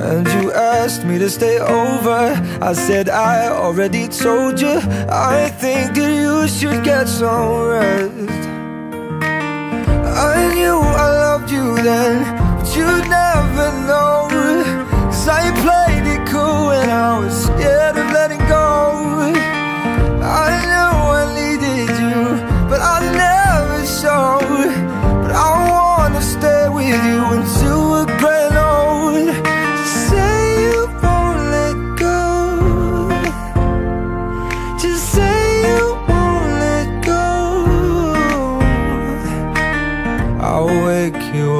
and you asked me to stay over. I said I already told you. I think that you should get some rest. I knew I loved you then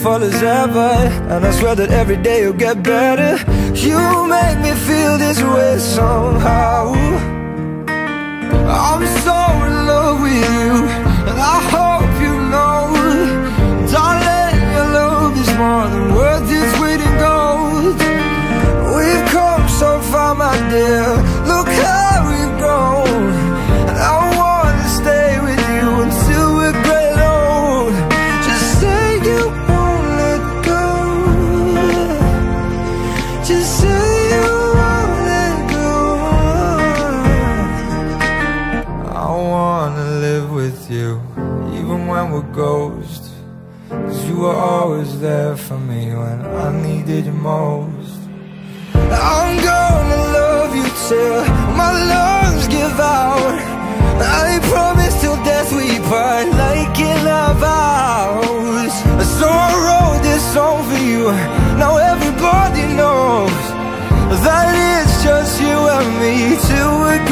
beautiful as ever. And I swear that every day you'll get better. You make me feel you Even when we're ghosts. Cause you were always there for me when I needed you most. I'm gonna love you till my lungs give out. I promise till death we part like in our vows. So I wrote this song for you Now everybody knows That it's just you and me till we're